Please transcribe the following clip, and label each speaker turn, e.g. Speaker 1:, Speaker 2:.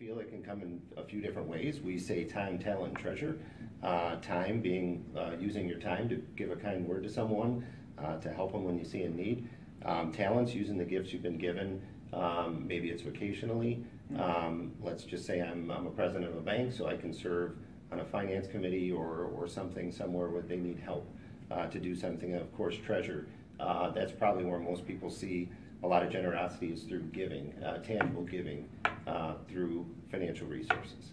Speaker 1: Feel it can come in a few different ways. We say time, talent, treasure. Uh, time being uh, using your time to give a kind word to someone, uh, to help them when you see a need. Um, talents, using the gifts you've been given. Um, maybe it's vocationally. Um, let's just say I'm, I'm a president of a bank, so I can serve on a finance committee or, or something somewhere where they need help uh, to do something. Of course, treasure. Uh, that's probably where most people see a lot of generosity is through giving, uh, tangible giving, through financial resources.